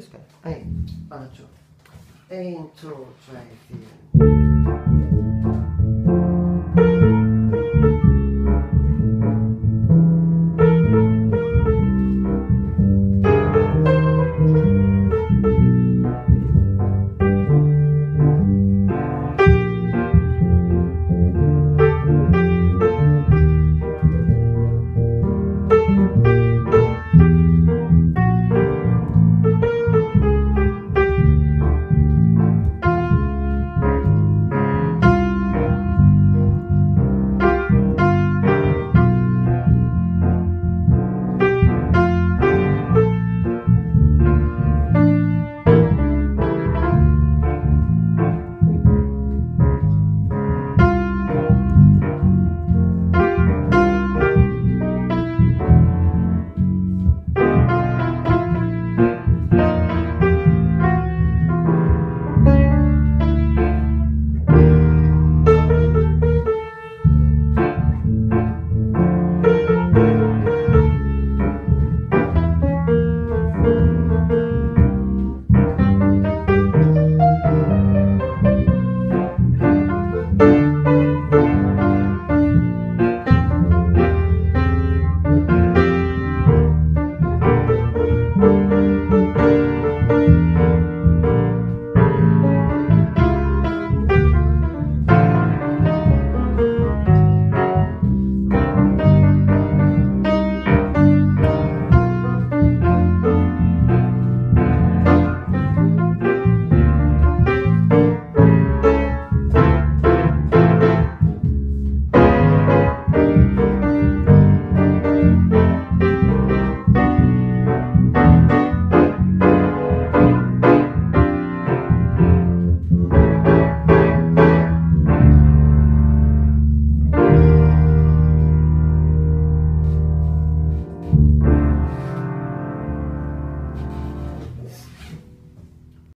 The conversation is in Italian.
aspetta. Ehi, faccio. 1, 2, 3, 4.